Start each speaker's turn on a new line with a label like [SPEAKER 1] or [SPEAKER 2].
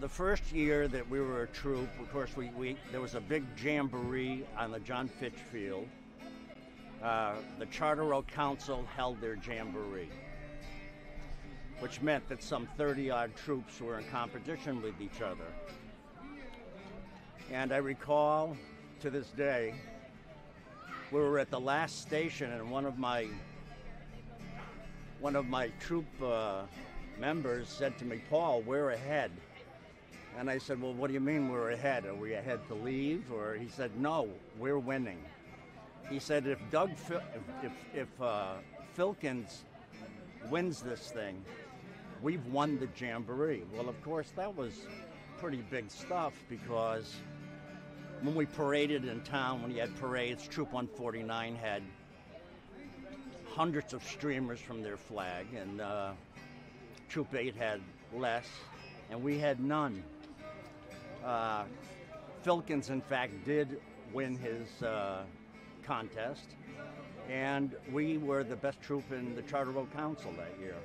[SPEAKER 1] the first year that we were a troop, of course, we, we there was a big jamboree on the John Fitch Field. Uh, the Charter Council held their jamboree, which meant that some 30 odd troops were in competition with each other. And I recall to this day, we were at the last station, and one of my one of my troop uh, members said to me, "Paul, we're ahead." And I said, "Well, what do you mean we're ahead? Are we ahead to leave?" Or he said, "No, we're winning." He said, "If Doug, Fil- if if, if uh, Filkins wins this thing, we've won the jamboree." Well, of course, that was pretty big stuff because when we paraded in town, when you had parades, Troop 149 had hundreds of streamers from their flag, and uh, Troop 8 had less, and we had none. Uh, Filkins, in fact, did win his uh, contest, and we were the best troop in the Charter Oak Council that year.